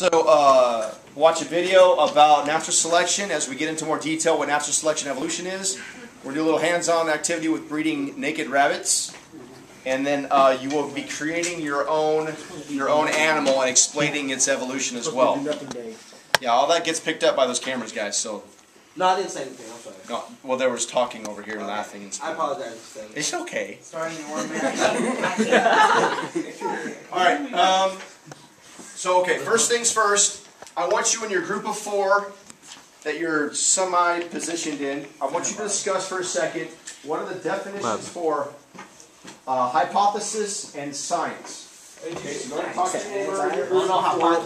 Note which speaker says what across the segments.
Speaker 1: also uh, watch a video about natural selection as we get into more detail what natural selection evolution is. We're going to do a little hands-on activity with breeding naked rabbits. And then uh, you will be creating your own your own animal and explaining its evolution as well. Yeah, all that gets picked up by those cameras, guys. So,
Speaker 2: No, I didn't say anything. I'm sorry.
Speaker 1: no, well, there was talking over here, laughing and
Speaker 2: I
Speaker 1: stuff.
Speaker 2: apologize for saying.
Speaker 1: It's okay.
Speaker 3: Starting in one minute.
Speaker 1: All right. Um, so, okay, first things first. I want you in your group of four that you're semi-positioned in. I want you to discuss for a second what are the definitions for uh, hypothesis and science. Okay, so go ahead and talk to your neighbor in your group of four.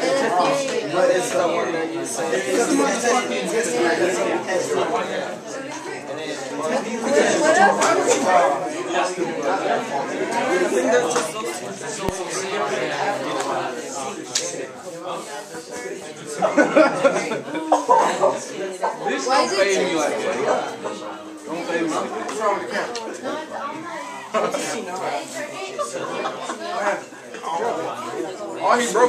Speaker 2: But it's the one that you say. What
Speaker 3: else?
Speaker 4: This don't pay me like that. Don't pay me.
Speaker 5: What's
Speaker 3: Why is it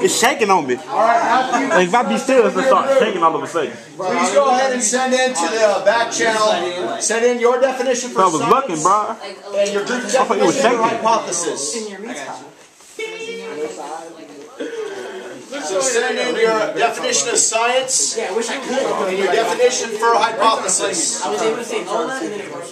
Speaker 6: It's shaking on me. Like if I be still, it's gonna start shaking all of a sudden.
Speaker 1: Please go ahead and send in to the back channel. Send in your definition for
Speaker 6: So I was
Speaker 1: science
Speaker 6: looking, bro.
Speaker 1: and your group
Speaker 6: thought it was
Speaker 1: definition for
Speaker 6: shaking.
Speaker 1: hypothesis. So send in your definition of science
Speaker 2: Yeah, I wish I could.
Speaker 1: and your definition for hypothesis.
Speaker 2: I was able to say Ola and then it was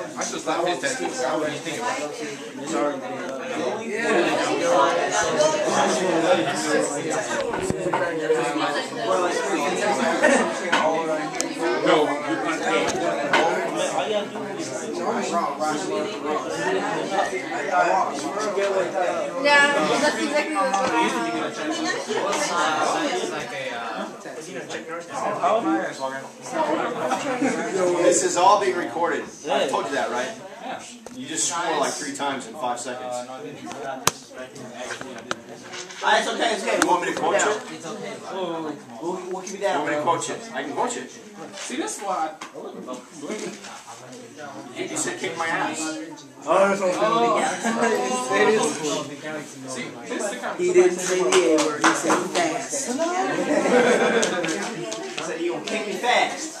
Speaker 4: should stop his tattoos. I wouldn't think about it. No, you unpaid.
Speaker 3: Yeah, that's exactly what
Speaker 1: This is all being recorded. I told you that, right? You just swore like three times in five seconds.
Speaker 2: Ah, it's okay, it's okay.
Speaker 1: You want me to quote you?
Speaker 2: We'll, we'll keep it
Speaker 1: You want me to
Speaker 2: down.
Speaker 1: quote you? I can quote you.
Speaker 4: See, that's why.
Speaker 1: You said kick my ass.
Speaker 4: See, this is the kind of
Speaker 2: He didn't say the A word, he said fast. He said, you gonna kick me fast.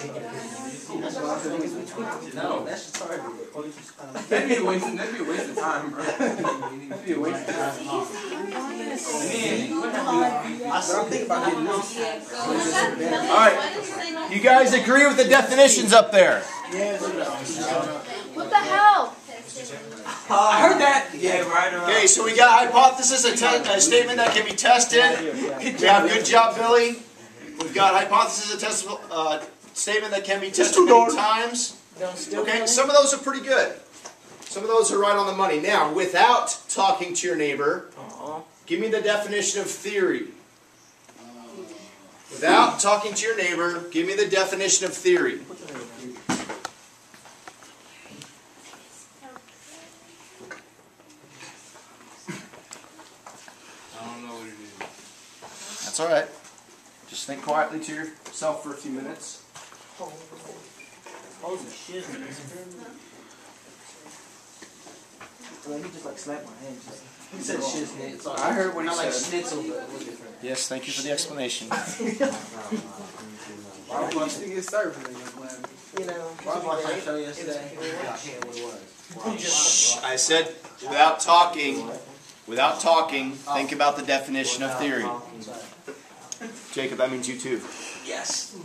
Speaker 2: kick my fast.
Speaker 3: This is a organized written evidence.
Speaker 2: No, that's just hard.
Speaker 4: That'd be a waste. That'd be a waste of time, bro. That'd be a waste of time.
Speaker 2: I started thinking about getting this.
Speaker 1: All right. You guys agree with the definitions up there?
Speaker 3: What the hell?
Speaker 4: I heard that. Yeah, right.
Speaker 1: Okay, so we got hypothesis, a, te- a statement that can be tested. We have good job, Billy. We've got hypothesis, a testable uh, statement that can be tested many times. Okay, some of those are pretty good. Some of those are right on the money. Now, without talking to your neighbor, give me the definition of theory. Without talking to your neighbor, give me the definition of theory.
Speaker 4: I don't know what it is.
Speaker 1: That's all right. Just think quietly to yourself for a few minutes.
Speaker 2: Holy shit. Well, he just like slapped my hand. Just, he said shiznit. It's all
Speaker 1: I heard what he
Speaker 2: Not like
Speaker 1: said.
Speaker 2: schnitzel, but a little different.
Speaker 1: Yes, thank you for the explanation.
Speaker 4: Why would you think it's served?
Speaker 2: You know, why was I trying to show you yesterday? I can't what it was.
Speaker 1: Shh, I said without talking, without talking, think about the definition of theory. Jacob, that means you too.
Speaker 2: Yes.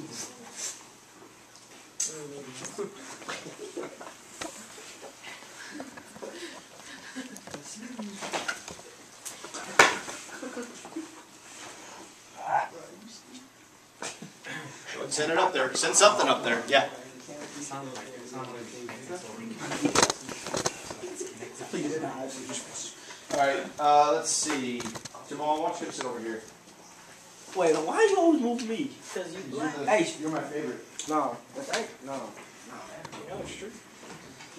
Speaker 1: Send it up there. Send something up there. Yeah. All right. Uh, let's see. Jamal, why don't you sit over here?
Speaker 2: Wait, why you always move me? Because you black. Hey,
Speaker 1: You're my favorite.
Speaker 2: no, that's right. No. No, no that's true.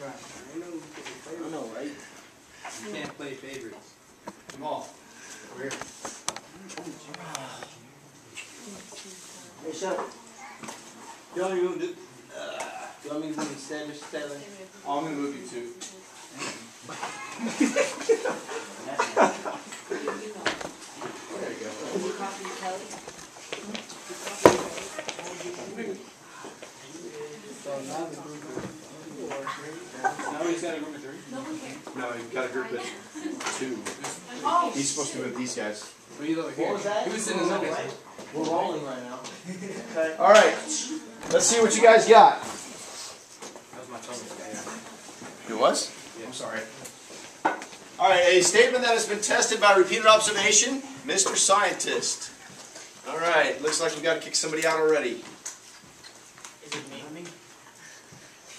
Speaker 2: Right. I know, I know, right?
Speaker 4: You can't play favorites.
Speaker 1: Jamal, over here.
Speaker 2: Hey, shut up. You want me to do? Uh, you want me to move instead, Mr. Taylor?
Speaker 1: I'm gonna move you too. There you go.
Speaker 4: Now he's got a group of three.
Speaker 1: No, you got a group of two. He's supposed to move these guys.
Speaker 4: But he's.
Speaker 2: What was that?
Speaker 4: He was in the middle.
Speaker 2: We're rolling right now.
Speaker 1: All right. Let's see what you guys got.
Speaker 4: That was my phone.
Speaker 1: It was? I'm sorry. All right, a statement that has been tested by repeated observation, Mr. Scientist. All right, looks like we got to kick somebody out already.
Speaker 2: Is it me?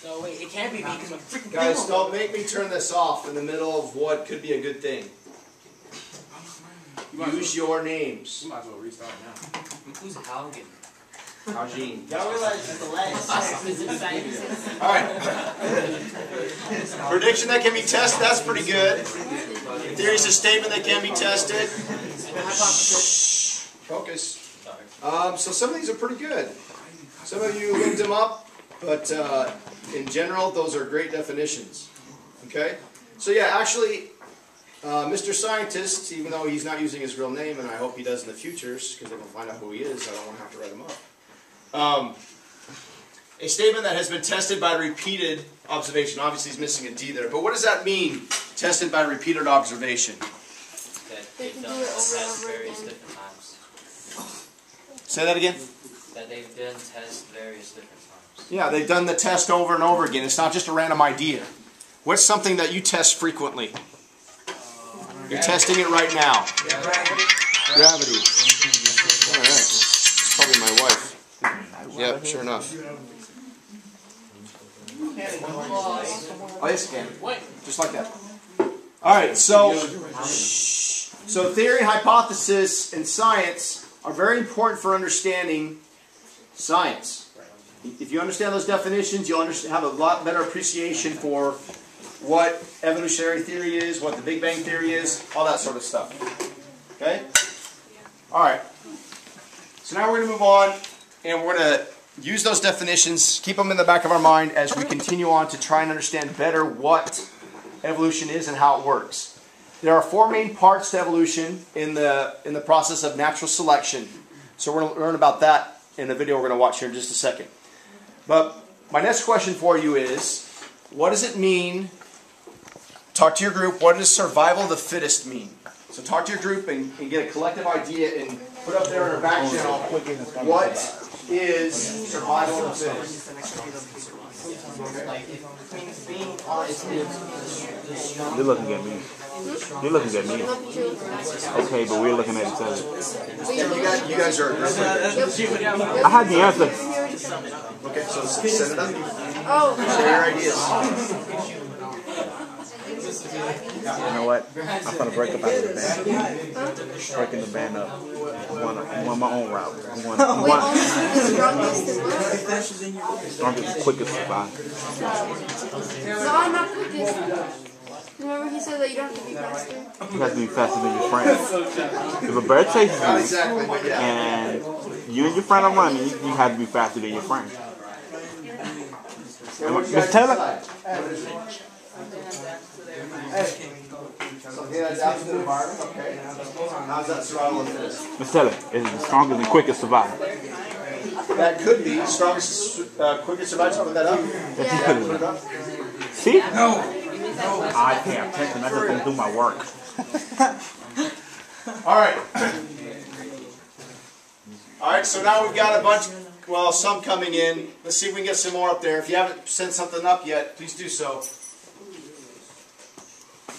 Speaker 2: No, wait, it can't be me because I'm freaking
Speaker 1: Guys, don't make me turn this off in the middle of what could be a good thing.
Speaker 4: You might, as
Speaker 1: Use your names.
Speaker 4: well, you might as well restart now.
Speaker 7: Who's Haugen?
Speaker 1: Eugene.
Speaker 2: Y'all realize it's the last.
Speaker 1: All right. Prediction that can be tested, that's pretty good. Theory is a statement that can be tested. Shh. Focus. Um, so some of these are pretty good. Some of you looked them up, but uh, in general, those are great definitions. Okay? So yeah, actually, uh, Mr. Scientist, even though he's not using his real name, and I hope he does in the future, because if I find out who he is, I don't want to have to write him up. Um, a statement that has been tested by repeated observation. Obviously, he's missing a D there. But what does that mean, tested by repeated observation?
Speaker 7: That
Speaker 3: They
Speaker 7: they've
Speaker 3: can
Speaker 7: done
Speaker 3: do it over and
Speaker 7: tests
Speaker 3: over
Speaker 7: various
Speaker 3: again.
Speaker 7: different times.
Speaker 1: Say that again?
Speaker 7: That they've done tests various different times.
Speaker 1: Yeah, they've done the test over and over again. It's not just a random idea. What's something that you test frequently? You're testing it right now. Gravity. All right. It's probably my wife. Yep, sure enough. Oh, yes, it can. Just like that. All right, so so theory, hypothesis, and science are very important for understanding science. If you understand those definitions, you'll understand, have a lot better appreciation for what evolutionary theory is, what the Big Bang theory is, all that sort of stuff. Okay? All right. So now we're going to move on, and we're going to use those definitions, keep them in the back of our mind as we continue on to try and understand better what evolution is and how it works. There are four main parts to evolution in the in the process of natural selection. So we're going to learn about that in the video we're going to watch here in just a second. But my next question for you is, what does it mean? Talk to your group. What does survival of the fittest mean? So talk to your group and, and get a collective idea and put up there in our back channel what is survival of the fittest.
Speaker 6: They're looking at me. You're looking at me. Okay, but we're looking at each other.
Speaker 1: You guys, you guys are a.
Speaker 6: I had the answer.
Speaker 1: Okay, so send it up.
Speaker 3: Oh,
Speaker 1: Share your ideas.
Speaker 6: You know what? I'm gonna break up out of the band. Breaking the band up. I'm going, I'm on my own route. I'm going, I'm
Speaker 3: wait,
Speaker 6: going
Speaker 3: only the strongest is what?
Speaker 6: strongest, quickest survive.
Speaker 3: No, I'm not quickest. Remember he said that you don't have to be faster?
Speaker 6: You have to be faster than your friend. If a bird chases you
Speaker 1: exactly, yeah.
Speaker 6: and you and your friend are running, you have to be faster than your friend.
Speaker 1: And what
Speaker 6: Miss Taylor?
Speaker 1: Decide? What is it? Something that's out to the environment, okay. How's that survival of the fittest?
Speaker 6: Miss Taylor, is the strongest and quickest survive.
Speaker 1: That could be strongest, uh, quickest survival. Put that up.
Speaker 6: That's
Speaker 3: Yeah.
Speaker 6: yeah.
Speaker 1: Put it up.
Speaker 6: See? No. I pay attention. I just don't do my work.
Speaker 1: All right. All right. So now we've got a bunch, well, some coming in. Let's see if we can get some more up there. If you haven't sent something up yet, please do so.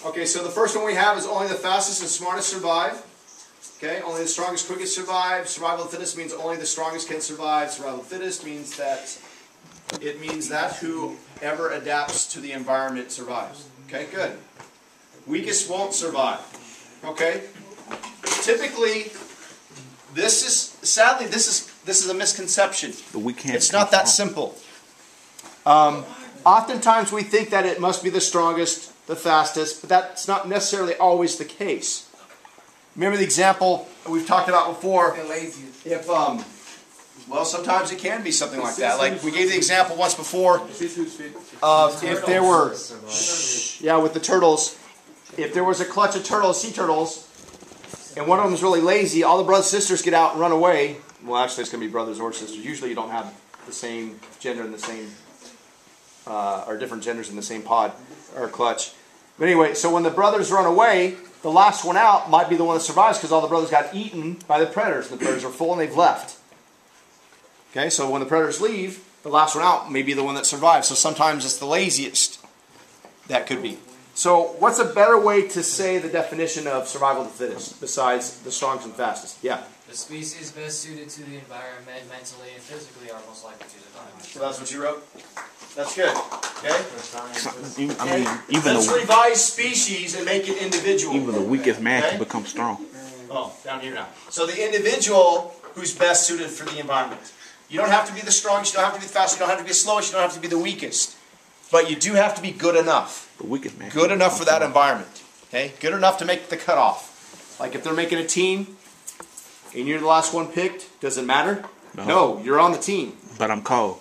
Speaker 1: Okay, so the first one we have is only the fastest and smartest survive. Okay, only the strongest, quickest survive. Survival of the fittest means only the strongest can survive. Survival of the fittest means that it means that whoever adapts to the environment survives. Okay, good. Weakest won't survive. Okay? Typically, this is sadly this is this is a misconception.
Speaker 6: But we can't.
Speaker 1: It's not that simple. Um, oftentimes we think that it must be the strongest, the fastest, but that's not necessarily always the case. Remember the example we've talked about before. If um, well, sometimes it can be something like that. Like we gave the example once before of if there were, yeah, with the turtles, if there was a clutch of turtles, sea turtles, and one of them is really lazy, all the brothers and sisters get out and run away. Well, actually, it's going to be brothers or sisters. Usually, you don't have the same gender in the same, uh, or different genders in the same pod or clutch. But anyway, so when the brothers run away, the last one out might be the one that survives because all the brothers got eaten by the predators. And the predators are full and they've left. Okay, so when the predators leave, the last one out may be the one that survives. So sometimes it's the laziest that could be. So, what's a better way to say the definition of survival of the fittest besides the strongest and fastest? Yeah.
Speaker 7: The species best suited to the environment mentally and physically are most likely to survive.
Speaker 1: So that's what you wrote. That's good. Okay.
Speaker 6: I mean, even
Speaker 1: Let's
Speaker 6: the
Speaker 1: revise species and make it individual.
Speaker 6: even the weakest man
Speaker 1: Okay.
Speaker 6: can become strong.
Speaker 1: Oh, down here now. So the individual who's best suited for the environment. You don't have to be the strongest, you don't have to be the fastest, you don't have to be the slowest, you don't have to be the weakest. But you do have to be good enough.
Speaker 6: The weakest man.
Speaker 1: Good enough for that environment. Okay? Good enough to make the cutoff. Like if they're making a team and you're the last one picked, does it matter?
Speaker 6: No.
Speaker 1: No, you're on the team.
Speaker 6: But I'm cold.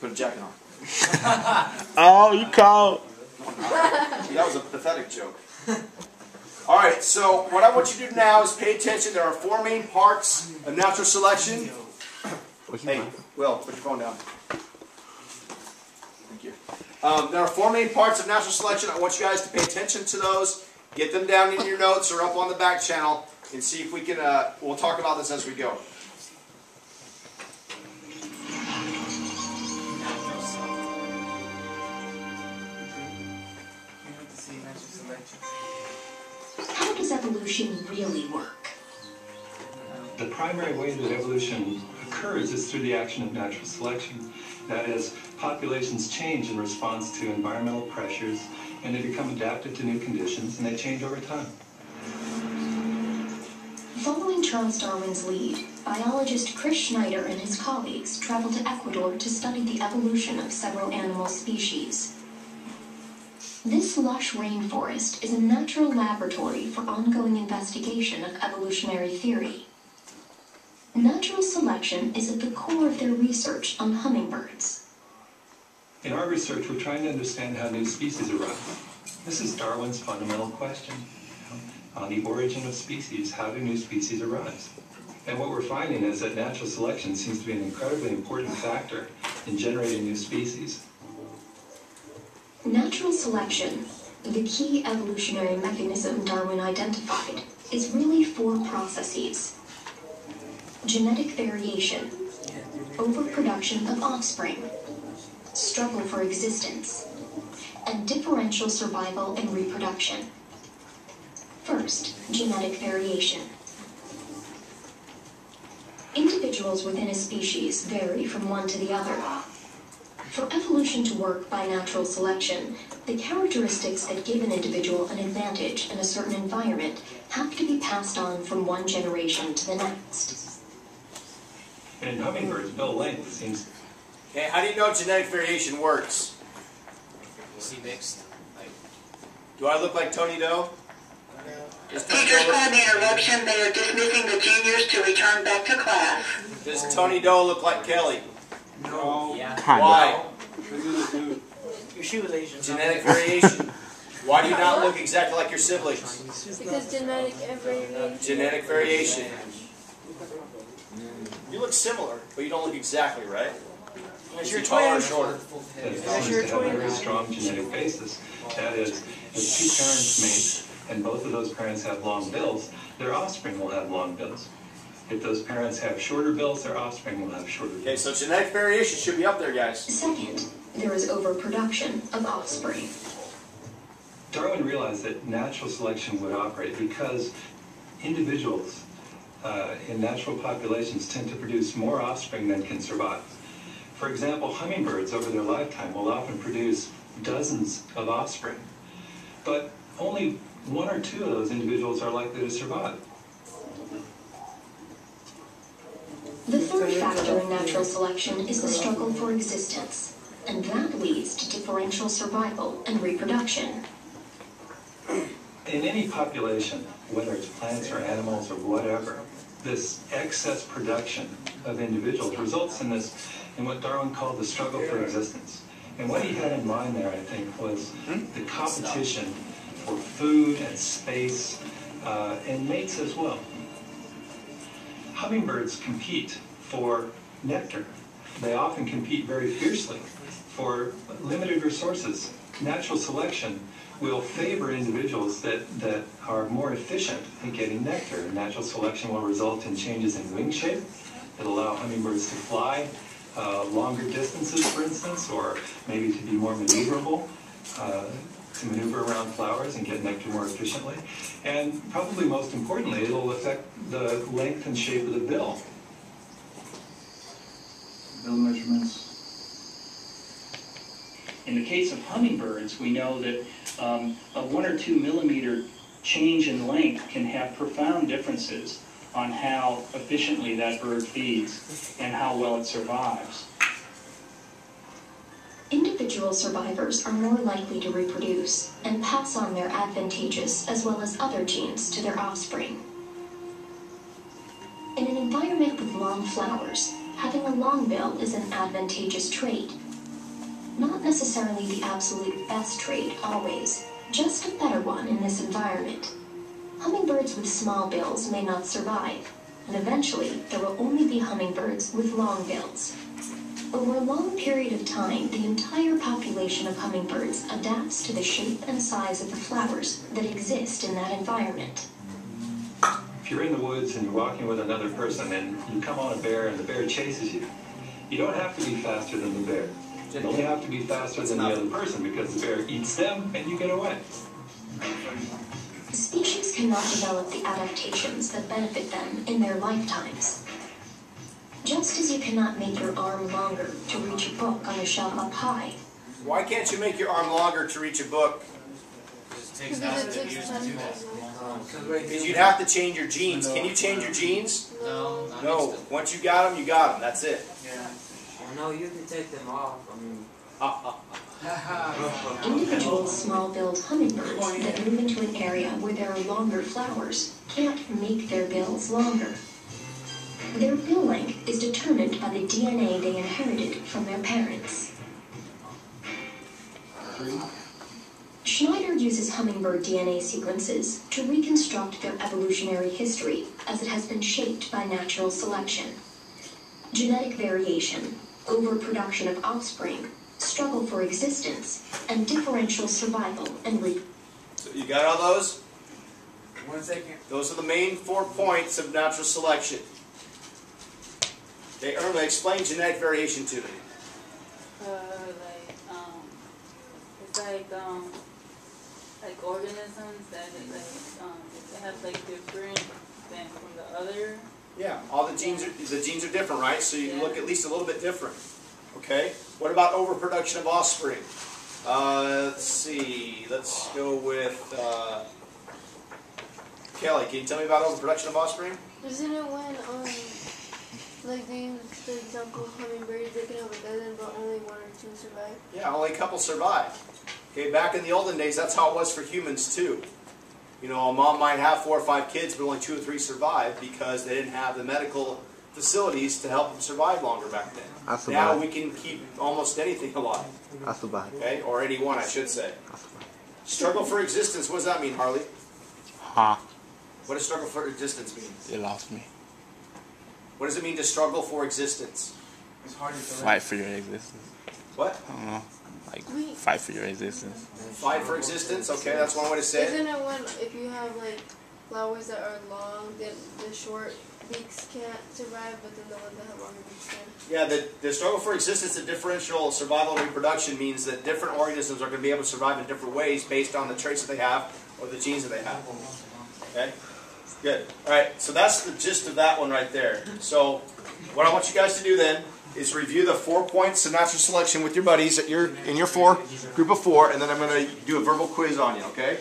Speaker 1: Put a jacket on.
Speaker 6: Oh, you cold.
Speaker 1: That was a pathetic joke. All right, so what I want you to do now is pay attention. There are four main parts of natural selection. Hey, Will, put your phone down. Thank you. Um, there are four main parts of natural selection. I want you guys to pay attention to those. Get them down in your notes or up on the back channel, and see if we can. Uh, we'll talk about this as we go.
Speaker 8: Does evolution really work?
Speaker 9: The primary way that evolution occurs is through the action of natural selection. That is, populations change in response to environmental pressures and they become adapted to new conditions and they change over time.
Speaker 8: Following Charles Darwin's lead, biologist Chris Schneider and his colleagues traveled to Ecuador to study the evolution of several animal species. This lush rainforest is a natural laboratory for ongoing investigation of evolutionary theory. Natural selection is at the core of their research on hummingbirds.
Speaker 9: In our research, we're trying to understand how new species arise. This is Darwin's fundamental question. On the origin of species, how do new species arise? And what we're finding is that natural selection seems to be an incredibly important factor in generating new species.
Speaker 8: Natural selection, the key evolutionary mechanism Darwin identified, is really four processes. Genetic variation, overproduction of offspring, struggle for existence, and differential survival and reproduction. First, genetic variation. Individuals within a species vary from one to the other. For evolution to work by natural selection, the characteristics that give an individual an advantage in a certain environment have to be passed on from one generation to the next.
Speaker 9: And in hummingbirds, bill length seems
Speaker 1: Okay, how do you know genetic variation works?
Speaker 7: You see mixed, like,
Speaker 1: Do I look like Tony Doe? Does Tony
Speaker 10: Teachers
Speaker 1: Doe
Speaker 10: the interruption. They are dismissing the juniors to return back to class.
Speaker 1: does Tony Doe look like Kelly?
Speaker 7: Yeah.
Speaker 6: Kinda.
Speaker 1: Why?
Speaker 2: Your shoe was Asian.
Speaker 1: Genetic variation. Why do you not look exactly like your siblings?
Speaker 3: Because genetic variation.
Speaker 1: Genetic variation. You look similar, but you don't look exactly right.
Speaker 2: Unless
Speaker 1: Is
Speaker 2: you're
Speaker 1: he taller or
Speaker 2: twins.
Speaker 1: shorter?
Speaker 9: that is found to have a very strong genetic basis. That is, if two parents mate and both of those parents have long bills, their offspring will have long bills. If those parents have shorter bills, their offspring will have shorter bills.
Speaker 1: Okay, so genetic variation should be up there, guys.
Speaker 8: Second, there is overproduction of offspring.
Speaker 9: Darwin realized that natural selection would operate because individuals uh, in natural populations tend to produce more offspring than can survive. For example, hummingbirds over their lifetime will often produce dozens of offspring, but only one or two of those individuals are likely to survive.
Speaker 8: The third factor in natural selection is the struggle for existence, and that leads to differential survival and reproduction.
Speaker 9: In any population, whether it's plants or animals or whatever, this excess production of individuals results in this, in what Darwin called the struggle for existence. And what he had in mind there, I think, was the competition for food and space uh, and mates as well. Hummingbirds compete for nectar. They often compete very fiercely for limited resources. Natural selection will favor individuals that, that are more efficient in getting nectar. Natural selection will result in changes in wing shape that allow hummingbirds to fly uh, longer distances, for instance, or maybe to be more maneuverable, uh, to maneuver around flowers and get nectar more efficiently. And probably most importantly, it'll affect the length and shape of the bill.
Speaker 11: bill measurements.
Speaker 12: In the case of hummingbirds, we know that um, a one or two millimeter change in length can have profound differences on how efficiently that bird feeds and how well it survives.
Speaker 8: Survivors are more likely to reproduce and pass on their advantageous as well as other genes to their offspring. In an environment with long flowers, having a long bill is an advantageous trait. Not necessarily the absolute best trait always, just a better one in this environment. Hummingbirds with small bills may not survive, and eventually there will only be hummingbirds with long bills. Over a long period of time, the entire population of hummingbirds adapts to the shape and size of the flowers that exist in that environment.
Speaker 9: If you're in the woods and you're walking with another person and you come on a bear and the bear chases you, you don't have to be faster than the bear. You only have to be faster than the other person because the bear eats them and you get away.
Speaker 8: Species cannot develop the adaptations that benefit them in their lifetimes. Just as you cannot make your arm longer to reach a book on a shelf up high,
Speaker 1: Why can't you make your arm longer to reach a book?
Speaker 7: It takes
Speaker 3: Because
Speaker 7: acid
Speaker 3: it takes
Speaker 7: years to do that.
Speaker 1: Because you'd have to change your genes. Can you change your genes?
Speaker 7: No,
Speaker 1: No. Once you got them, you got them. That's it.
Speaker 2: Yeah. Well, no, you can take them off. I mean,
Speaker 8: individual small-billed hummingbirds that move into an area where there are longer flowers can't make their bills longer. Their bill length is determined by the DNA they inherited from their parents. Schneider uses hummingbird DNA sequences to reconstruct their evolutionary history as it has been shaped by natural selection. Genetic variation, overproduction of offspring, struggle for existence, and differential survival and re-
Speaker 1: So you got all those?
Speaker 2: one second.
Speaker 1: Those are the main four points of natural selection. Okay, Irma, explain genetic variation to me.
Speaker 13: Uh, like um, it's like um, like organisms that like um, they have like different than from the other.
Speaker 1: Yeah, all the genes are the genes are different, right? So you look at least a little bit different. Okay. What about overproduction of offspring? Uh, let's see. Let's go with uh, Kelly. Can you tell me about overproduction of offspring?
Speaker 3: Isn't it when, um, like they use the example of hummingbirds, they can have a dozen, but only one or two survive?
Speaker 1: Yeah, only a couple survive. Okay, back in the olden days, that's how it was for humans too. You know, a mom might have four or five kids, but only two or three survive because they didn't have the medical facilities to help them survive longer back then.
Speaker 6: I
Speaker 1: Now we can keep almost anything alive.
Speaker 6: I survived.
Speaker 1: Okay, or anyone, I should say.
Speaker 6: I survived.
Speaker 1: Struggle for existence. What does that mean, Harley?
Speaker 6: Huh?
Speaker 1: What does struggle for existence mean?
Speaker 6: It lost me.
Speaker 1: What does it mean to struggle for existence?
Speaker 2: It's hard to.
Speaker 6: Fight for your existence.
Speaker 1: What?
Speaker 6: I don't know. Like
Speaker 3: Wait.
Speaker 6: fight for your existence.
Speaker 1: Fight for existence. Okay, that's one way to say it.
Speaker 3: Isn't it when, if you have like flowers that are long, then the short beaks can't survive, but then the ones that have longer beaks can.
Speaker 1: Yeah, the, the struggle for existence and differential survival and reproduction means that different organisms are going to be able to survive in different ways based on the traits that they have or the genes that they have. Okay? Good. All right, so that's the gist of that one right there. So, what I want you guys to do then is review the four points of natural selection with your buddies at your in your four group of four, and then I'm going to do a verbal quiz on you. Okay?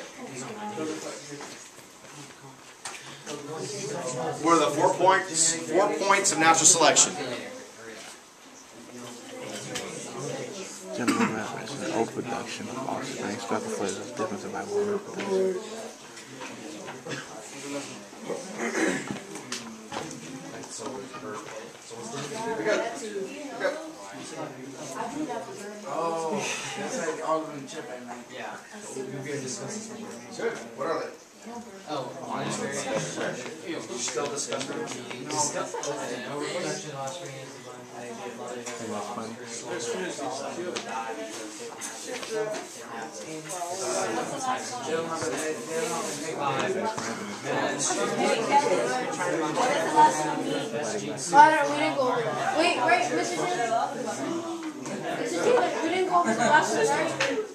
Speaker 1: What are the four points? Four points of natural selection.
Speaker 6: General reference, the difference of survival and reproduction.
Speaker 4: Oh, that's like all of them chip at night.
Speaker 7: Yeah. We've been discussing something.
Speaker 1: Good. What are they?
Speaker 7: Oh, honest
Speaker 1: still discussing them?
Speaker 7: And overproduction of offspring is the one they love it.
Speaker 6: Hey, that's funny.
Speaker 4: They don't a, they they don't have a
Speaker 3: I don't, we didn't go over that. Wait, wait, Mr. Taylor. Mr. Taylor, we didn't go over the last one, right?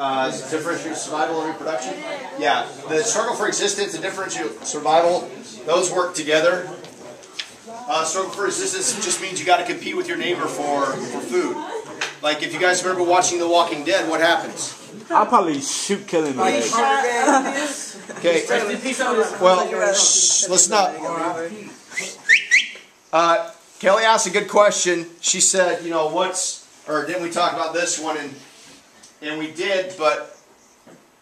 Speaker 1: Uh, differential survival and reproduction? Yeah, the struggle for existence and differential survival, those work together. Uh, struggle for existence just means you got to compete with your neighbor for, for food. Like if you guys remember watching The Walking Dead, what happens?
Speaker 6: I'll probably shoot killing the leg.
Speaker 1: Okay, well, shh, listen up. Uh, Kelly asked a good question. She said, you know, what's, or didn't we talk about this one? And, and we did, but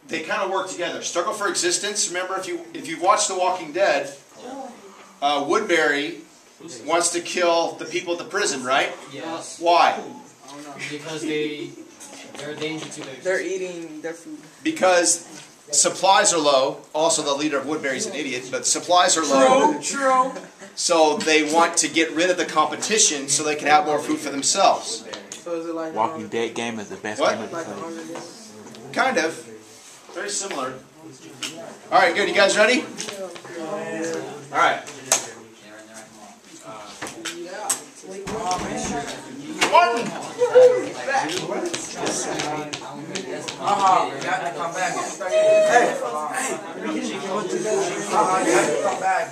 Speaker 1: they kind of work together. Struggle for existence. Remember, if you if you've watched The Walking Dead, uh, Woodbury wants to kill the people at the prison, right?
Speaker 7: Yes.
Speaker 1: Why?
Speaker 7: Because they they're a danger to their
Speaker 4: They're eating their food.
Speaker 1: Because supplies are low. Also, the leader of Woodbury's an idiot, but supplies are low.
Speaker 4: True.
Speaker 1: So they want to get rid of the competition so they can have more food for themselves.
Speaker 4: So is it like
Speaker 6: Walking Dead game is the best
Speaker 1: What?
Speaker 6: game of the
Speaker 4: like
Speaker 6: play.
Speaker 1: Kind of. Very similar. All right, good. You guys ready? All right. Martin!
Speaker 4: Uh-huh, you got to come back. Hey, hey. Got to come back.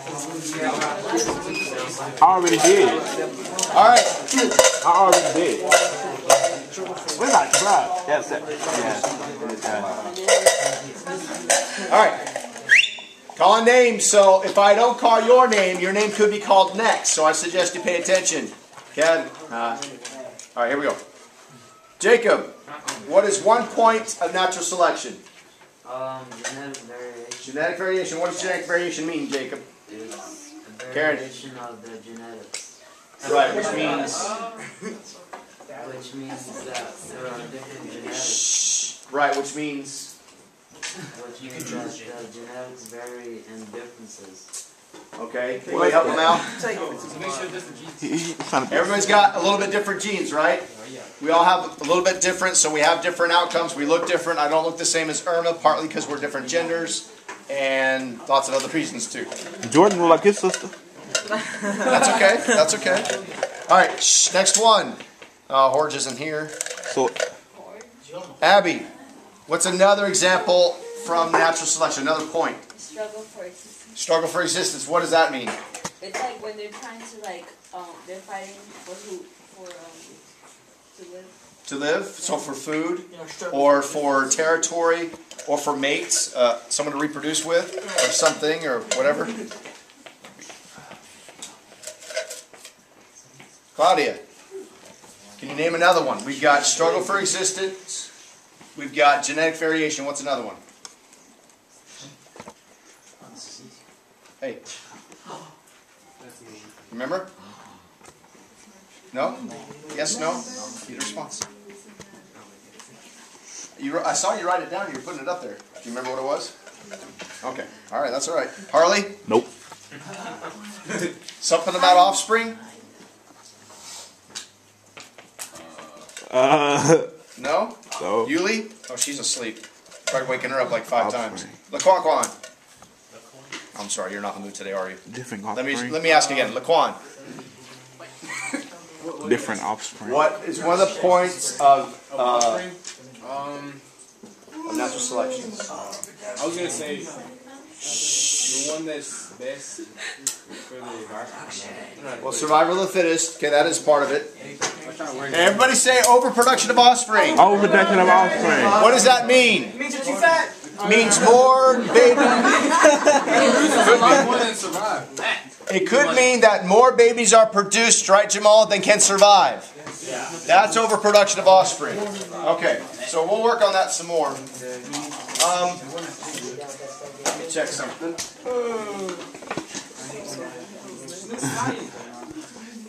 Speaker 6: I already did.
Speaker 1: All right.
Speaker 6: I already did. We're like, bro. That's it. Yeah.
Speaker 1: All right. Call a name. So if I don't call your name, your name could be called next. So I suggest you pay attention. Ken. Uh, all right, here we go. Jacob, what is one point of natural selection?
Speaker 14: Um, genetic variation
Speaker 1: Genetic variation. What does genetic variation mean, Jacob?
Speaker 14: is a
Speaker 1: Karen.
Speaker 14: variation of the genetics.
Speaker 1: Right, which means.
Speaker 14: Which means that there are different genetics.
Speaker 1: Shh. Right, which means.
Speaker 14: Which means that the genetics vary in differences.
Speaker 1: Okay. Can we help them out?
Speaker 6: He- he's trying to
Speaker 1: Everybody's got a little bit different genes, right? Oh, we all have a little bit different, so we have different outcomes. We look different. I don't look the same as Irma, partly because we're different genders, and lots of other reasons too.
Speaker 6: Jordan look like his sister.
Speaker 1: That's okay. That's okay. All right. Shh, next one. Uh, Jorge isn't here.
Speaker 6: So
Speaker 1: Abby, what's another example from natural selection? Another point.
Speaker 15: Struggle for existence.
Speaker 1: Struggle for existence. What does that mean?
Speaker 15: It's like when they're trying to like, um, they're fighting for who, for um, to live.
Speaker 1: To live, so for food, or for territory, or for mates, uh, someone to reproduce with, or something, or whatever. Claudia, can you name another one? We've got struggle for existence. We've got genetic variation. What's another one? Hey. Remember? No? Yes, no? Need a response. You, I saw you write it down. You were putting it up there. Do you remember what it was? Okay. All right. That's all right. Harley?
Speaker 6: Nope.
Speaker 1: Something about offspring?
Speaker 6: Uh,
Speaker 1: No?
Speaker 6: no.
Speaker 1: Yuli? Oh, she's asleep. Tried waking her up like five times. LaQuan Quan. I'm sorry, you're not in the mood today, are you?
Speaker 6: Different offspring.
Speaker 1: Let me let me ask again, Laquan.
Speaker 6: Different offspring.
Speaker 1: What is one of the points of uh,
Speaker 4: Um,
Speaker 1: of natural selection?
Speaker 4: I was gonna say the one that's best for the environment.
Speaker 1: Well, survival of the fittest. Okay, that is part of it. Everybody say overproduction of offspring.
Speaker 6: Overproduction of offspring.
Speaker 1: What does that mean?
Speaker 2: Means you're too fat.
Speaker 1: Means more baby.
Speaker 4: a lot more than survive.
Speaker 1: It could mean that more babies are produced, right, Jamal, than can survive. That's overproduction of offspring. Okay, so we'll work on that some more. Um, let me check something.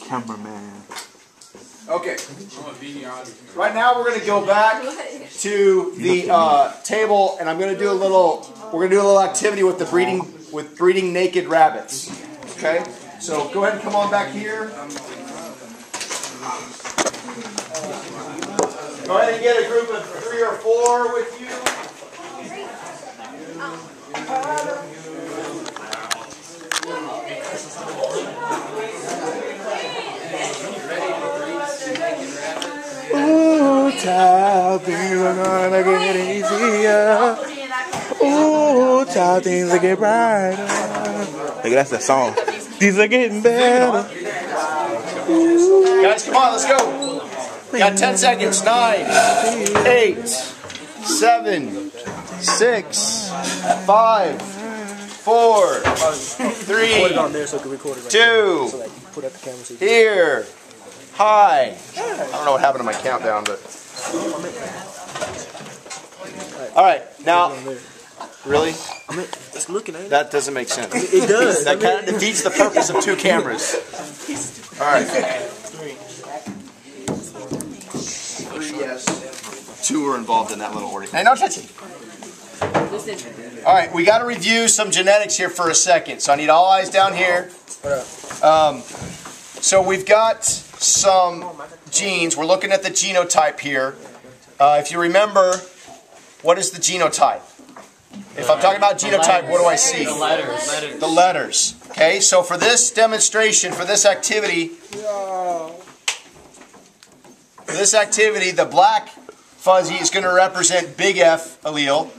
Speaker 6: Cameraman.
Speaker 1: Okay,
Speaker 4: I'm a videographer.
Speaker 1: right now we're going to go back to the uh, table, and I'm going to do a little. We're going to do a little activity with the breeding with breeding naked rabbits. Okay, so go ahead and come on back here. Go ahead and get a group of three or four with you.
Speaker 6: Ooh, child, things are gonna get easier. Ooh, child, things will get brighter. Nigga, that's the song. These are getting better.
Speaker 1: Guys, come on, let's go. Got 10 seconds. Nine, eight, seven, six, five, four, three,
Speaker 2: Put it on there so it can record it right
Speaker 1: two,
Speaker 2: So like, put up the camera so you
Speaker 1: here, high. I don't know what happened to my countdown, but. All right, now, really?
Speaker 2: I mean, it's looking at it.
Speaker 1: That doesn't make sense.
Speaker 2: It does.
Speaker 1: That kind of defeats the purpose of two cameras. All right. Three, yes. Two were involved in that little order. Hey, no touching. All right, we got to review some genetics here for a second. So I need all eyes down here. Um, so we've got some genes. We're looking at the genotype here. Uh, if you remember, what is the genotype? If I'm talking about genotype, what do I see?
Speaker 7: The letters.
Speaker 1: The letters. Okay, so for this demonstration, for this activity, for this activity, the black fuzzy is going to represent big F allele,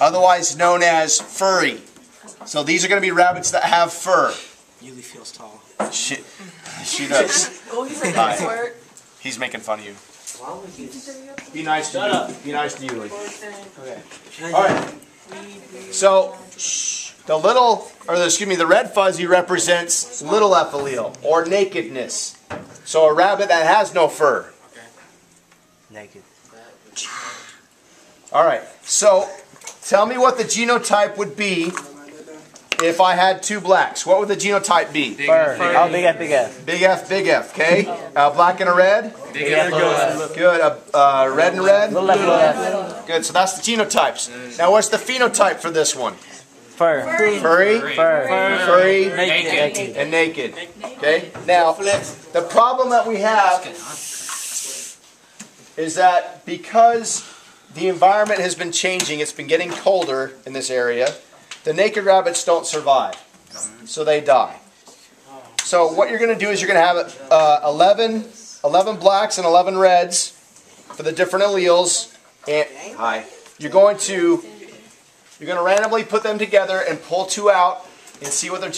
Speaker 1: otherwise known as furry. So these are going to be rabbits that have fur.
Speaker 2: Yuli feels tall.
Speaker 1: She, she does.
Speaker 15: Oh, he's like
Speaker 1: Hi.
Speaker 15: that word.
Speaker 1: He's making fun of you. Be nice to you. Be nice to you. Lee.
Speaker 2: Okay.
Speaker 1: All right. So the little, or the, excuse me, the red fuzzy represents little f allele or nakedness. So a rabbit that has no fur.
Speaker 2: Naked.
Speaker 1: All right. So tell me what the genotype would be if I had two blacks. What would the genotype be?
Speaker 2: Fur. Oh, big F, big F.
Speaker 1: Big F, big F. Okay. Uh, black and a red.
Speaker 2: Big F, little F.
Speaker 1: Good. Uh, uh, red and red.
Speaker 2: Little F, little F.
Speaker 1: Good. So that's the genotypes. Now, what's the phenotype for this one?
Speaker 2: Fur.
Speaker 1: Furry,
Speaker 2: Fur.
Speaker 1: furry,
Speaker 2: Naked.
Speaker 1: and naked. Okay. Now, the problem that we have is that because the environment has been changing, it's been getting colder in this area. The naked rabbits don't survive, so they die. So what you're going to do is you're going to have uh, 11, 11 blacks and 11 reds for the different alleles. And hi, you're going to you're going to randomly put them together and pull two out and see what their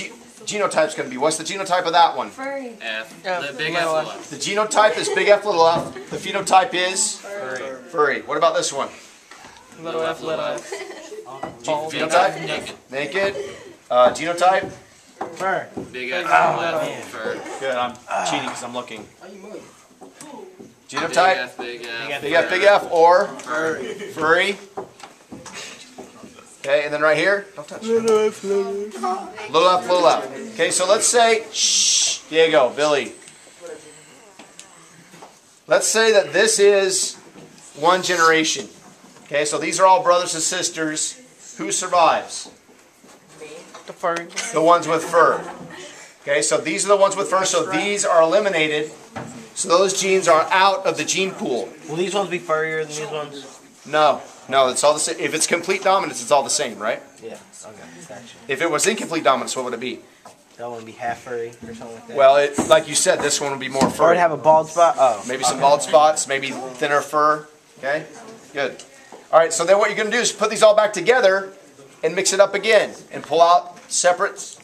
Speaker 1: genotype's going to be. What's the genotype of that one?
Speaker 3: Furry.
Speaker 7: F. The big F little F.
Speaker 1: The genotype is big F little f. The phenotype is
Speaker 7: Furry.
Speaker 1: furry. What about this one?
Speaker 2: Little F, little F.
Speaker 1: Phenotype
Speaker 7: Naked.
Speaker 1: naked. Uh, genotype
Speaker 2: Fur.
Speaker 7: Big F
Speaker 2: Oh,
Speaker 7: little. F. Fur.
Speaker 1: good. I'm cheating because I'm looking.
Speaker 7: Big
Speaker 1: Genotype
Speaker 7: F, big F.
Speaker 1: big F big F or Furry. furry. Okay, and then right here, don't touch.
Speaker 6: Little F, little F.
Speaker 1: Little F, little F. Okay, so let's say, shh, Diego, Billy. Let's say that this is one generation. Okay, so these are all brothers and sisters. Who survives?
Speaker 2: The furry.
Speaker 1: The ones with fur. Okay, so these are the ones with fur, so these are eliminated. So those genes are out of the gene pool.
Speaker 2: Will these ones be furrier than these ones?
Speaker 1: No, no, it's all the same. If it's complete dominance, it's all the same, right?
Speaker 5: Yeah. Okay. Gotcha.
Speaker 1: If it was incomplete dominance, what would it be?
Speaker 5: That one would be half furry or something like that.
Speaker 1: Well, it, like you said, this one would be more
Speaker 5: or
Speaker 1: fur.
Speaker 5: it'd have a bald spot. Oh.
Speaker 1: Maybe some bald spots, maybe thinner fur. Okay, good. All right, so then what you're going to do is put these all back together and mix it up again and pull out separate.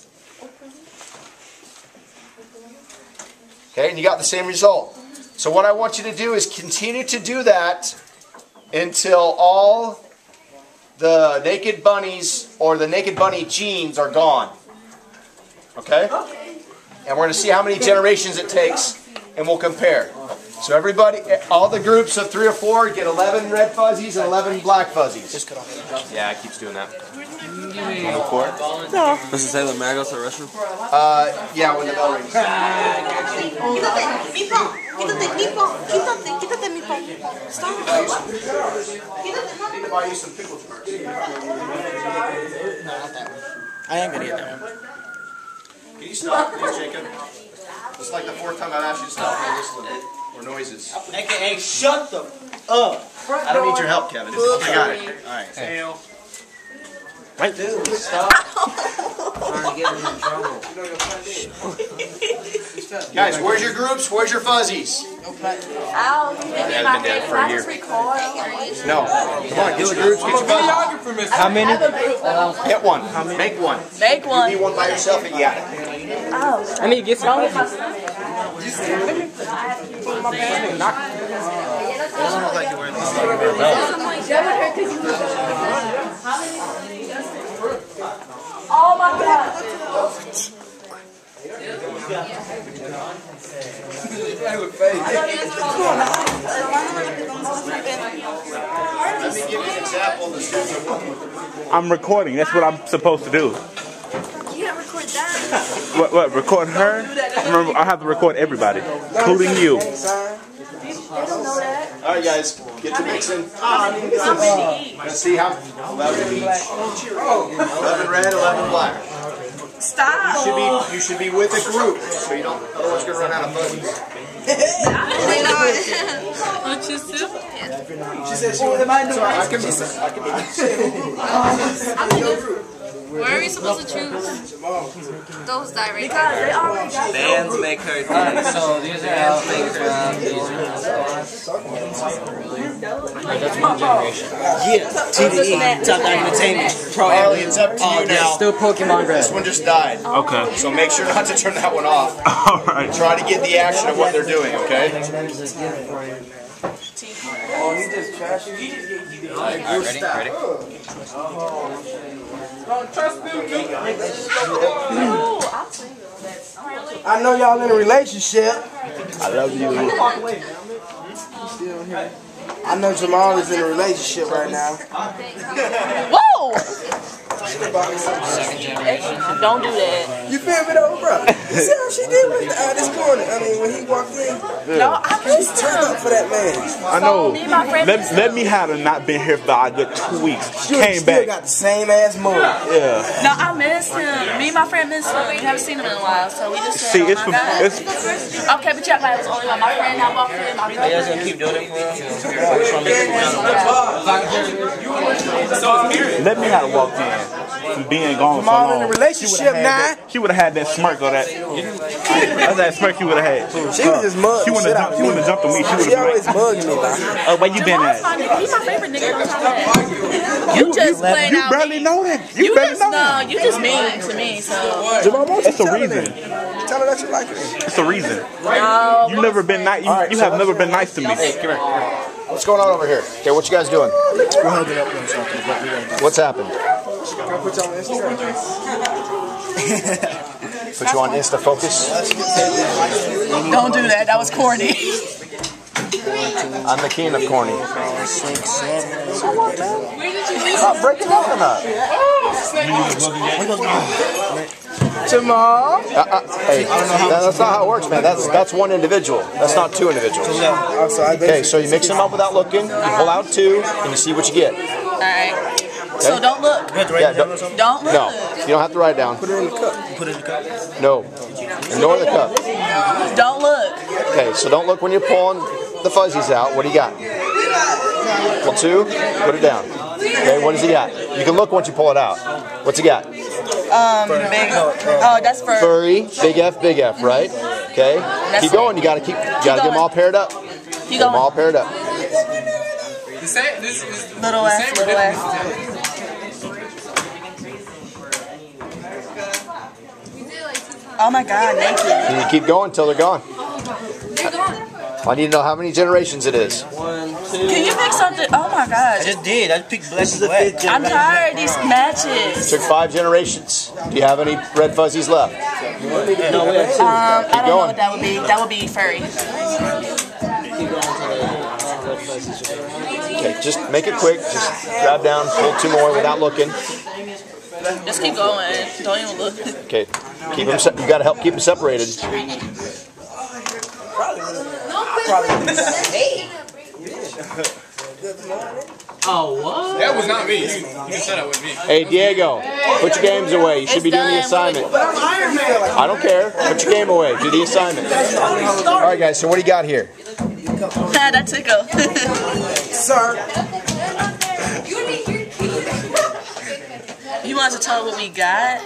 Speaker 1: Okay, and you got the same result. So what I want you to do is continue to do that until all the naked bunnies or the naked bunny genes are gone. Okay? And we're going to see how many generations it takes and we'll compare. So everybody, all the groups of three or four get 11 red fuzzies and 11 black fuzzies. Yeah, it keeps doing that.
Speaker 2: No. Does it say the man goes to the restroom?
Speaker 1: Uh, yeah, when the bell rings.
Speaker 10: Quítate, Mipo. Quítate, quítate, Mipo. Stop.
Speaker 1: Need to buy you some pickles first.
Speaker 5: I ain't gonna eat that one.
Speaker 1: Can you stop, please, Jacob? It's like the fourth time I've asked you to stop me whistling or noises.
Speaker 5: AKA, shut the up.
Speaker 1: I don't need your help, Kevin. I got it. All right.
Speaker 5: Hey.
Speaker 1: Right.
Speaker 5: Dude, stop. trying to get me in trouble.
Speaker 1: Guys, where's your groups? Where's your fuzzies?
Speaker 16: Ow, you
Speaker 1: Yeah,
Speaker 16: making my
Speaker 1: been for a
Speaker 16: I
Speaker 1: year. No. Come on, get your groups. Get your fuzzies.
Speaker 5: How many?
Speaker 1: Get one. Make one.
Speaker 16: Make one.
Speaker 1: You be one by yourself and you got it.
Speaker 16: Oh.
Speaker 5: I need to get some.
Speaker 16: Oh my god.
Speaker 1: Let me give you an example of the students I'm.
Speaker 6: Recording. That's what I'm supposed to do.
Speaker 10: You gotta record that.
Speaker 6: What? What? Record her? Remember, I have to record everybody, including you.
Speaker 10: They don't know that.
Speaker 1: All right, guys, get to mixing.
Speaker 10: How many?
Speaker 1: Ah, let's see how 11 each. 11 red, 11 black.
Speaker 10: Stop.
Speaker 1: You should be you should be with a group, so you don't. Otherwise, you're gonna run out of fuzzies.
Speaker 10: What you said?
Speaker 1: She said she wanted. Sorry, I can be. I can be.
Speaker 10: Where are you supposed to choose? Those directly.
Speaker 16: Because they already got
Speaker 2: Bands make her
Speaker 13: Alright, so these are
Speaker 2: Bands
Speaker 13: out.
Speaker 2: make her
Speaker 13: These are That's one generation.
Speaker 5: Yeah, TDE, Top Dog Entertainment, Pro
Speaker 1: Harley, it's up to you now.
Speaker 5: Still Pokemon
Speaker 1: This one just died.
Speaker 6: Okay.
Speaker 1: So make sure not to turn that one off.
Speaker 6: All right.
Speaker 1: Try to get the action of what they're doing, okay?
Speaker 5: Oh, he just trashed you.
Speaker 13: Alright, ready? Ready?
Speaker 5: I know y'all in a relationship.
Speaker 6: I love you.
Speaker 5: Still here. I know Jamal is in a relationship right now.
Speaker 16: Whoa!
Speaker 13: Second generation.
Speaker 16: Don't do that.
Speaker 5: You feel me though, bro? You see how she did with the, uh, this corner? I mean, when he walked in,
Speaker 16: No, I missed
Speaker 5: turned
Speaker 16: him.
Speaker 5: up for that man.
Speaker 6: I know.
Speaker 16: me and my friend
Speaker 6: Let, let me have not been here for a good two weeks.
Speaker 5: She
Speaker 6: Came
Speaker 5: still
Speaker 6: back.
Speaker 5: got the same ass move.
Speaker 6: Yeah.
Speaker 16: No, I missed him. Me and my friend missed him. We haven't seen him in a while, so we just said,
Speaker 6: See,
Speaker 16: oh
Speaker 6: it's
Speaker 16: my
Speaker 6: from
Speaker 16: God.
Speaker 6: it's
Speaker 16: Okay, but check my it was only one. My friend now walked in. My
Speaker 5: You guys
Speaker 16: girlfriend.
Speaker 5: gonna keep doing it for us?
Speaker 6: let me have walked in from being gone so
Speaker 5: Jamal in
Speaker 6: long.
Speaker 5: a relationship now.
Speaker 6: She would have had that smirk or that. That's that smirk she would have had.
Speaker 5: She was just mugging
Speaker 6: She wouldn't have jumped. She wouldn't jumped on me. She
Speaker 5: She always
Speaker 6: been like,
Speaker 5: mugging me, man.
Speaker 6: "Oh, where you been at?"
Speaker 16: my. He's my favorite nigga on top of that. You just playing
Speaker 6: You barely know that. You,
Speaker 16: You
Speaker 6: barely
Speaker 16: just
Speaker 6: know
Speaker 16: no,
Speaker 6: that.
Speaker 16: you just mean to me. So
Speaker 5: Jamal, won't
Speaker 6: It's a reason.
Speaker 5: that? Tell her that you like her.
Speaker 6: It's a reason.
Speaker 16: no.
Speaker 6: You never been nice. You, you have never been nice to me. Hey, come here.
Speaker 1: What's going on over here? Okay, what you guys doing? What's happened?
Speaker 5: Can I put you on Instagram?
Speaker 1: Put you on Insta Focus.
Speaker 16: Don't do that. That was corny.
Speaker 1: I'm the king of corny. Stop breaking coconut.
Speaker 5: Jamal.
Speaker 1: Uh, uh, hey, that- that's not how it works, man. That's that's one individual. That's not two individuals. Okay, so you mix them up without looking. You pull out two, and you see what you get.
Speaker 16: All right. So don't look.
Speaker 1: Yeah, don't,
Speaker 16: Don't look.
Speaker 1: no, you don't have to write it down.
Speaker 5: Put it in the cup. Put it in the cup.
Speaker 1: No, ignore the cup.
Speaker 16: Don't look.
Speaker 1: Okay, so don't look when you're pulling the fuzzies out. What do you got? Pull two, put it down. Okay, what does he got? You can look once you pull it out. What's he got?
Speaker 16: Um, big. Oh, that's for.
Speaker 1: Furry, big F, big F, right? Okay. Keep going. You gotta keep. You gotta get them all paired up. Get them all paired up.
Speaker 4: The same, this is
Speaker 16: Little
Speaker 4: the
Speaker 16: F,
Speaker 4: same
Speaker 16: little
Speaker 4: ridiculous
Speaker 16: Oh my God, naked.
Speaker 1: And you keep going until they're gone. They're gone. I need to know how many generations it is. One, two.
Speaker 16: Can you pick something? Oh my God.
Speaker 2: I just did. I just picked black and black.
Speaker 16: I'm tired of these matches.
Speaker 1: Took five generations. Do you have any red fuzzies left?
Speaker 2: No, we have two.
Speaker 16: Um, I don't know what that would be. That would be furry.
Speaker 1: Okay, just make it quick. Just grab down, pull two more without looking.
Speaker 16: Just keep going. Don't even look.
Speaker 1: Okay, keep them. Se- you gotta help keep them separated.
Speaker 4: Oh, what? That was not me. You, you said that was me.
Speaker 1: Hey Diego, put your games away. You should be doing the assignment. I don't care. Put your game away. Do the assignment. All right, guys. So what do you got here?
Speaker 16: Nah, that tickle.
Speaker 2: Sir.
Speaker 16: You want to tell what we got?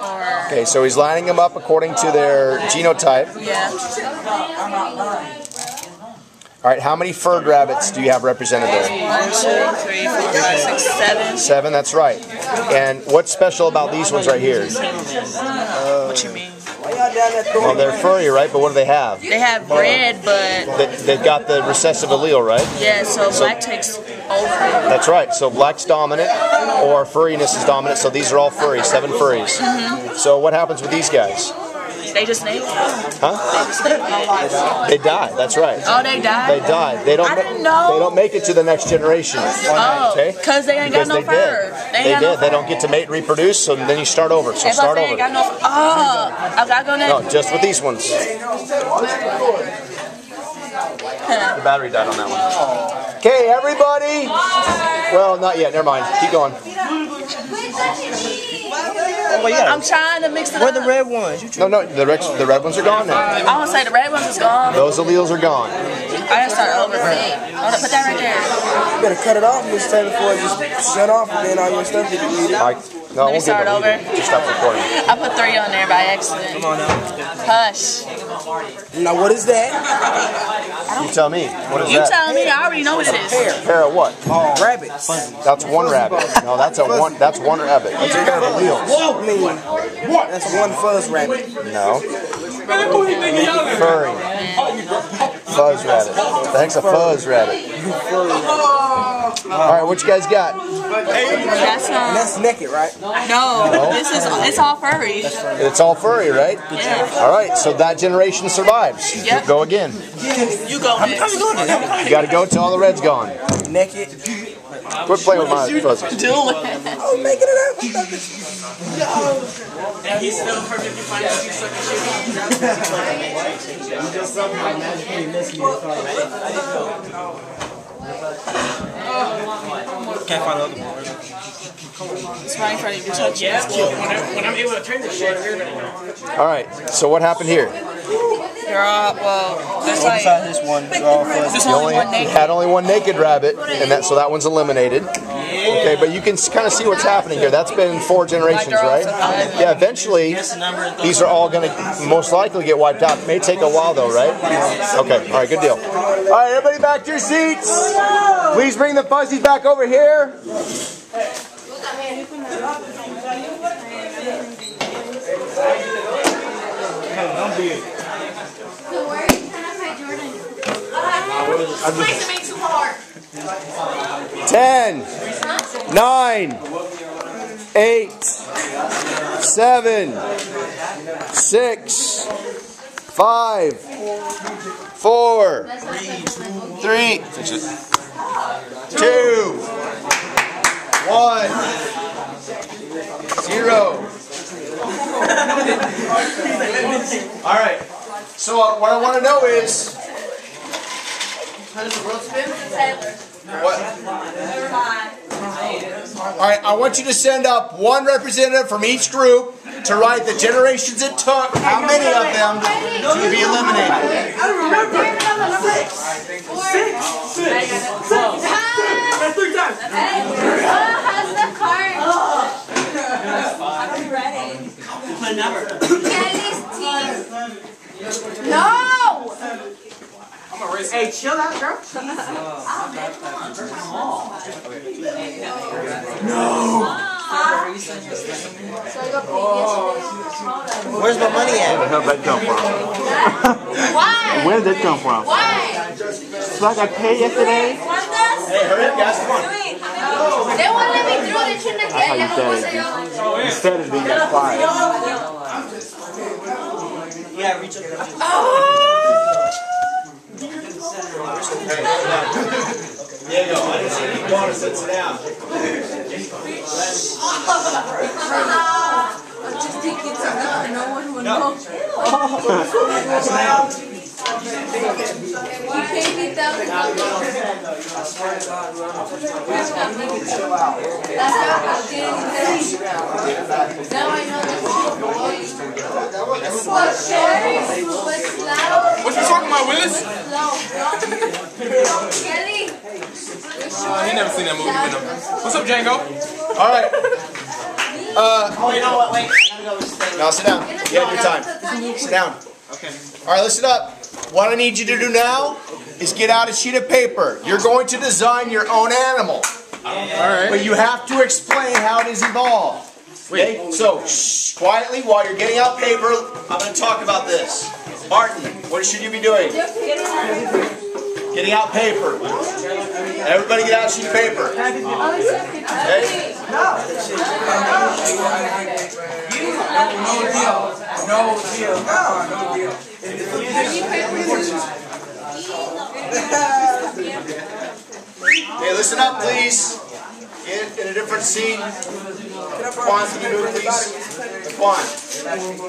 Speaker 16: Or
Speaker 1: Okay, so he's lining them up according to their genotype.
Speaker 16: yeah.
Speaker 1: All right, how many furred rabbits do you have represented there?
Speaker 16: One, two, three, four, five, six, seven.
Speaker 1: Seven, that's right. And what's special about these ones right here?
Speaker 16: What you mean?
Speaker 1: Well, they're furry, right? But what do they have?
Speaker 16: They have red, but
Speaker 1: They, they've got the recessive allele, right?
Speaker 16: yeah. So black takes over.
Speaker 1: That's right. So black's dominant, or furriness is dominant. So these are all furry, seven furries.
Speaker 16: Mhm.
Speaker 1: So what happens with these guys?
Speaker 16: They just naked.
Speaker 1: Huh?
Speaker 16: They.
Speaker 1: They die. That's right.
Speaker 16: Oh, they die.
Speaker 1: They die. They don't.
Speaker 16: I didn't know.
Speaker 1: They don't make it to the next generation.
Speaker 16: Oh,
Speaker 1: Okay.
Speaker 16: cause they ain't got no
Speaker 1: they
Speaker 16: fur.
Speaker 1: did.
Speaker 16: They,
Speaker 1: They
Speaker 16: ain't got
Speaker 1: did. They don't get to mate and reproduce. So then you start over. So
Speaker 16: If
Speaker 1: start
Speaker 16: say
Speaker 1: over.
Speaker 16: ain't got no, oh, I gotta go
Speaker 1: No, just with these ones. The battery died on that one. Okay, everybody. Well, not yet. Never mind. Keep going.
Speaker 16: Oh, I'm trying to mix it
Speaker 2: Where
Speaker 16: up.
Speaker 2: the red ones? You
Speaker 1: No, no. The red, the red ones are gone now.
Speaker 16: I want to say the red ones is gone.
Speaker 1: Those alleles are gone.
Speaker 16: I gotta start over. Hold up, put that right there.
Speaker 5: You better cut it off this time before it just shut off and then all your stuff get deleted.
Speaker 1: I, no,
Speaker 16: Let me
Speaker 1: we'll
Speaker 16: start
Speaker 1: get
Speaker 16: over.
Speaker 1: Just stop recording.
Speaker 16: I put three on there by accident.
Speaker 5: Come on now.
Speaker 16: Hush.
Speaker 5: Now what is that?
Speaker 1: You tell me. What is
Speaker 16: You
Speaker 1: that?
Speaker 16: tell me. I already know what it is.
Speaker 1: Pair Pair of what?
Speaker 5: Rabbits.
Speaker 1: That's one rabbit. No, that's a one. That's one rabbit. That's a pair of alleles.
Speaker 5: I mean, that's one fuzz rabbit.
Speaker 1: No. Furry. Fuzz rabbit. The heck's a fuzz rabbit? All right, what you guys got?
Speaker 16: That's um,
Speaker 5: That's naked, right?
Speaker 16: no. This is it's all furry.
Speaker 1: It's all furry, right?
Speaker 16: Yeah.
Speaker 1: All right, so that generation survives.
Speaker 16: Yep.
Speaker 1: Go again.
Speaker 16: You go next.
Speaker 1: You got to go till all the red's gone.
Speaker 5: Naked.
Speaker 1: Quit playing with my fuzzies.
Speaker 16: Do it.
Speaker 5: Oh, making it up.
Speaker 4: And he's still perfectly fine if you suck
Speaker 2: can't find the other one.
Speaker 16: It's right in front of you. Touch
Speaker 4: Yeah,
Speaker 16: it.
Speaker 4: well, when, I, when I'm able to turn this shit,
Speaker 1: All right, so what happened here?
Speaker 16: They're all well. There's like
Speaker 2: Besides this one, they're all fuzzy.
Speaker 1: You
Speaker 16: only
Speaker 1: only had only one naked rabbit, and that so that one's eliminated. Okay, but you can kind of see what's happening here. That's been four generations, right? Yeah. Eventually, these are all going to most likely get wiped out. It may take a while, though, right? Okay. All right. Good deal. All right, everybody, back to your seats. Please bring the fuzzies back over here. Ten, nine, eight, seven, six, five, four, three, two, one, zero. All right. So uh, what I want to know is. How does the world spin? What? All right, I want you to send up one representative from each group to write the generations it took, how many of them to be eliminated.
Speaker 3: I don't remember. Six. Six. Six.
Speaker 13: Hey, oh, how's the car? I'm ready. Kelly's teeth. No!
Speaker 4: I'm a racist.
Speaker 16: Hey, chill out, girl. No.
Speaker 6: Where's my money at? Where the hell did that come from?
Speaker 3: Why?
Speaker 6: Where did that come from?
Speaker 3: Why?
Speaker 6: So I got paid yesterday?
Speaker 1: Hey, hurry up, guys, come on.
Speaker 3: They won't let me through. They're trying to
Speaker 6: That's how
Speaker 3: get
Speaker 6: you said it. You said it, then you got quiet.
Speaker 2: Yeah, reach up.
Speaker 1: There I didn't see any water, sit down.
Speaker 13: Just thinking something no one would
Speaker 1: No.
Speaker 13: know. He paid me thousand dollars. That's how I did it. Now I know this. What, Sherry? What's loud?
Speaker 4: What you talking about, Willis? He never seen that movie. What's up, Django?
Speaker 1: All right. Uh,
Speaker 2: Oh, you know what? Wait. I gotta go stay.
Speaker 1: now sit down. You have your time. Sit down.
Speaker 2: Okay.
Speaker 1: All right, listen up. What I need you to do now is get out a sheet of paper. You're going to design your own animal. All right. But you have to explain how it is evolved. Okay? So, shh, quietly, while you're getting out paper, I'm going to talk about this. Martin, what should you be doing? Getting out paper. Everybody get out sheet paper. Okay?
Speaker 5: No deal. No, no deal.
Speaker 1: Okay, listen up, please. Get in a different seat. Quan, can you please? Quan. Can you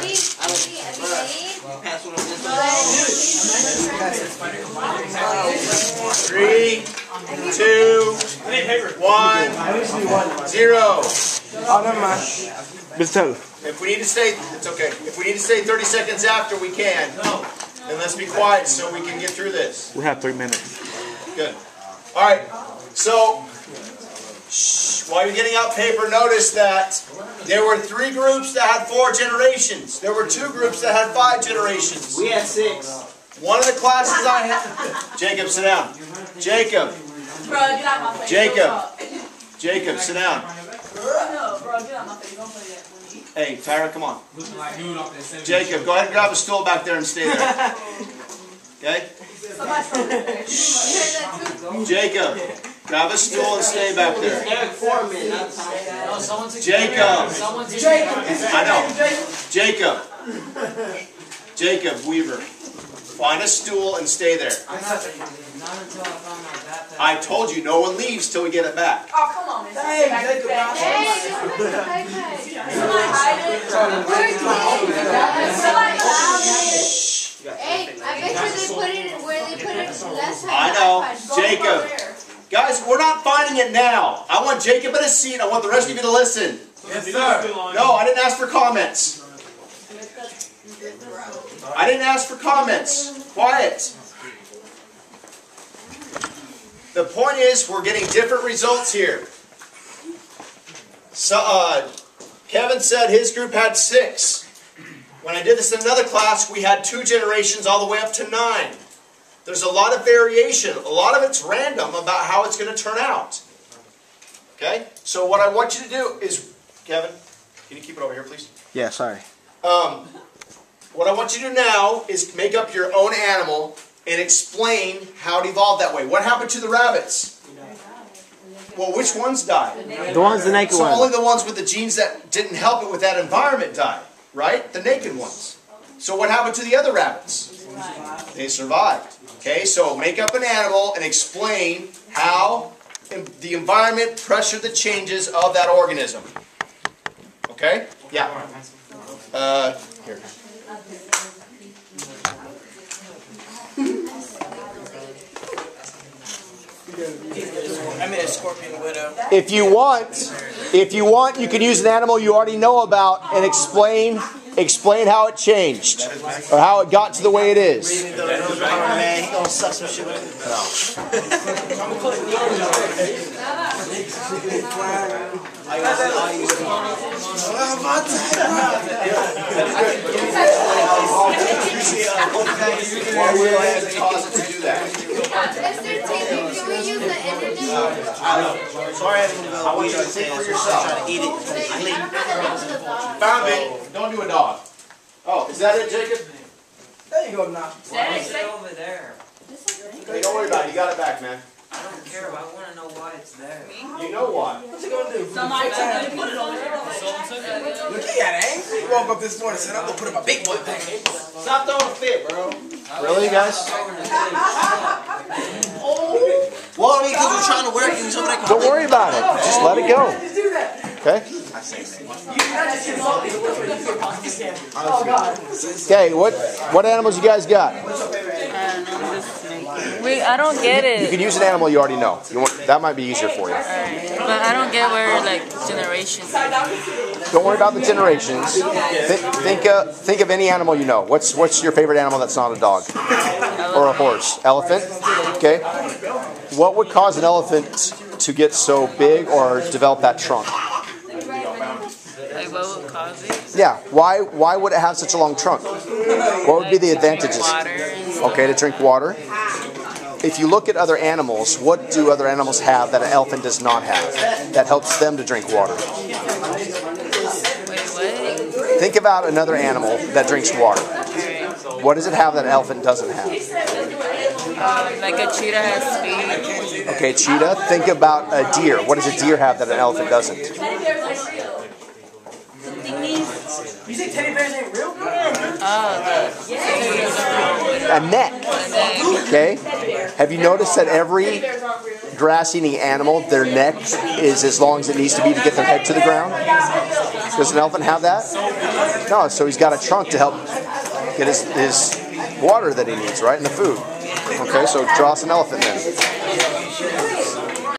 Speaker 1: please?
Speaker 2: Pass one.
Speaker 1: Three, two, one, zero.
Speaker 5: Oh, never mind.
Speaker 6: Mr.
Speaker 1: If we need to stay, it's okay. If we need to stay 30 seconds after, we can. And let's be quiet so we can get through this.
Speaker 6: We have three minutes.
Speaker 1: Good. All right. So, shh, while you're getting out paper, notice that there were three groups that had four generations. There were two groups that had five generations.
Speaker 2: We had six.
Speaker 1: One of the classes I had. Jacob, sit down. Jacob.
Speaker 13: Bro, get out my face.
Speaker 1: Jacob. Jacob, sit down.
Speaker 13: No, bro, get out my face. Don't play that with me.
Speaker 1: Hey, Tyra, come on.
Speaker 4: Looking like dude off that 70s
Speaker 1: Jacob, go ahead and grab a stool back there and stay there. Okay?
Speaker 13: Somebody told me. You heard that too?
Speaker 1: Jacob, grab a stool and stay back there.
Speaker 2: Eric Forman, not Tom.
Speaker 7: No, someone took
Speaker 1: Jacob.
Speaker 7: Someone took
Speaker 1: I know. Jacob. Jacob Weaver. Find a stool and stay there.
Speaker 7: Not until I found my backpack.
Speaker 1: I told you no one leaves till we get it back.
Speaker 13: Oh, come on, man.
Speaker 5: Hey, Jacob,
Speaker 13: Hey, just look at the backpack. Somebody hide it. Where's it? Somebody hide it.
Speaker 3: Hey, I bet you they put it where they put it last time.
Speaker 1: I know.
Speaker 3: iPad.
Speaker 1: Jacob. Guys, we're not finding it now. I want Jacob in his seat. I want the rest of you to listen.
Speaker 5: Yes, sir.
Speaker 1: No, I didn't ask for comments. I didn't ask for comments. Quiet. The point is, we're getting different results here. So, uh, Kevin said his group had six. When I did this in another class, we had two generations all the way up to nine. There's a lot of variation. A lot of it's random about how it's going to turn out. Okay? So what I want you to do is, Kevin, can you keep it over here, please?
Speaker 6: Yeah, sorry.
Speaker 1: Um, what I want you to do now is make up your own animal and explain how it evolved that way. What happened to the rabbits? Well, which ones died?
Speaker 6: The ones, the naked
Speaker 1: So
Speaker 6: ones.
Speaker 1: only the ones with the genes that didn't help it with that environment died, right? The naked ones. So what happened to the other rabbits? They survived. Okay, so make up an animal and explain how the environment pressured the changes of that organism. Okay? Yeah. Uh, here.
Speaker 5: I mean, a scorpion widow.
Speaker 1: If you want, if you want, you can use an animal you already know about and explain explain how it changed or how it got to the way it is.
Speaker 2: Man, he gonna suck some shit up.
Speaker 1: Why will I have cause to do that?
Speaker 3: Mr. Tinky, can we use the internet?
Speaker 2: Sorry, I haven't
Speaker 1: I want you to think for yourself.
Speaker 2: Trying to eat it.
Speaker 1: Found it. Don't do a dog. Oh, is that it, Jacob?
Speaker 5: There you go now.
Speaker 14: It's still over there.
Speaker 1: Hey, don't worry about it. You got it back, man.
Speaker 14: I don't care. I want to know why it's there.
Speaker 1: You know why.
Speaker 5: What's he gonna do?
Speaker 13: Somebody gonna put it over there.
Speaker 5: Look, he got angry. He woke up this morning and said, I'm gonna put in my big boy back.
Speaker 2: Stop throwing a fit, bro.
Speaker 1: Really, guys?
Speaker 2: Well, I mean, because we're trying to work and somebody can.
Speaker 1: Don't worry about it. Oh. Just let it go. Okay?
Speaker 5: Oh, God.
Speaker 1: Okay, what what animals you guys got?
Speaker 13: Wait, I don't get it.
Speaker 1: You can use an animal you already know. You want, that might be easier for you.
Speaker 13: But I don't get where like generations.
Speaker 1: Don't worry about the generations. Think think, uh, think of any animal you know. What's what's your favorite animal that's not a dog or a horse? Elephant. Okay. What would cause an elephant to get so big or develop that trunk?
Speaker 13: Like what would cause it?
Speaker 1: Yeah. Why why would it have such a long trunk? What would be the advantages? Okay, to drink water. If you look at other animals, what do other animals have that an elephant does not have that helps them to drink water? Think about another animal that drinks water. What does it have that an elephant doesn't have?
Speaker 13: Um, like a cheetah has speed.
Speaker 1: Okay, cheetah. Think about a deer. What does a deer have that an elephant doesn't?
Speaker 5: You say teddy bears ain't real?
Speaker 1: A neck. Okay. Have you noticed that every grass-eating animal, their neck is as long as it needs to be to get their head to the ground? Does an elephant have that? No. So he's got a trunk to help get his, his water that he needs, right, and the food. Okay. So draw us an elephant then.